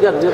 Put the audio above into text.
对对。